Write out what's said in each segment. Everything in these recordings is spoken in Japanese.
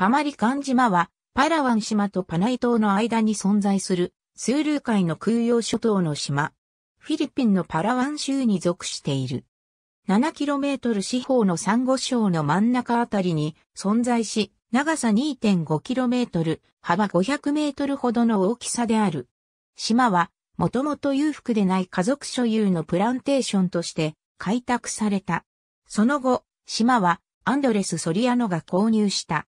パマリカン島は、パラワン島とパナイ島の間に存在する、スールー海の空洋諸島の島。フィリピンのパラワン州に属している。7km 四方のサンゴ礁の真ん中あたりに存在し、長さ 2.5km、幅 500m ほどの大きさである。島は、もともと裕福でない家族所有のプランテーションとして開拓された。その後、島はアンドレス・ソリアノが購入した。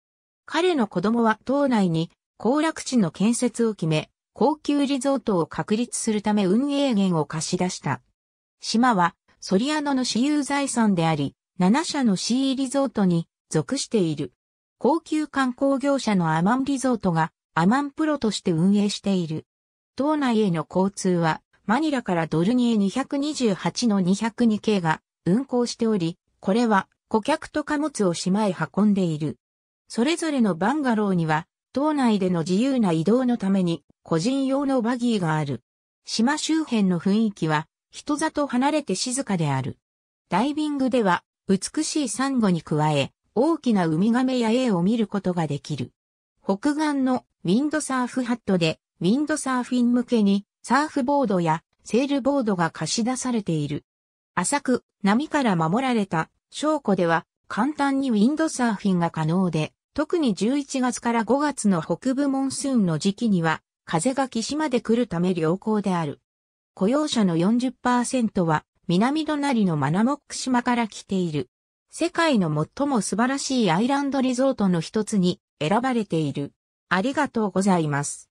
彼の子供は島内に行楽地の建設を決め、高級リゾートを確立するため運営源を貸し出した。島はソリアノの私有財産であり、7社の C リゾートに属している。高級観光業者のアマンリゾートがアマンプロとして運営している。島内への交通はマニラからドルニエ228の202系が運行しており、これは顧客と貨物を島へ運んでいる。それぞれのバンガローには、島内での自由な移動のために個人用のバギーがある。島周辺の雰囲気は人里離れて静かである。ダイビングでは美しいサンゴに加え大きなウミガメやエイを見ることができる。北岸のウィンドサーフハットでウィンドサーフィン向けにサーフボードやセールボードが貸し出されている。浅く波から守られた証拠では簡単にウィンドサーフィンが可能で特に11月から5月の北部モンスーンの時期には、風が岸まで来るため良好である。雇用者の40%は、南隣のマナモック島から来ている。世界の最も素晴らしいアイランドリゾートの一つに選ばれている。ありがとうございます。